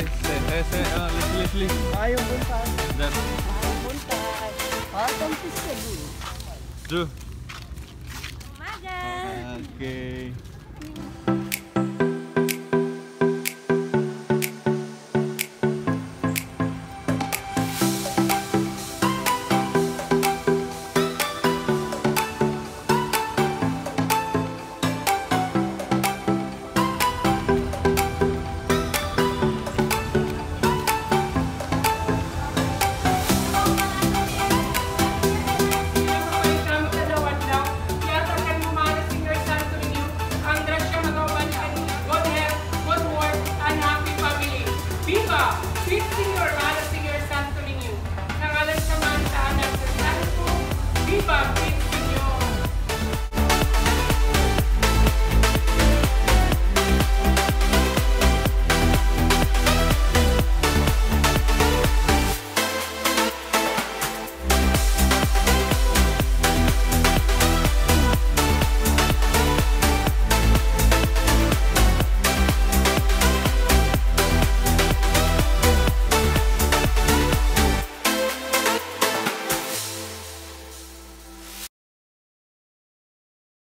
ऐसे ऐसे लिख लिख लिख आयो बोलता इधर आयो बोलता और तुम किससे बोल जो मजा ओके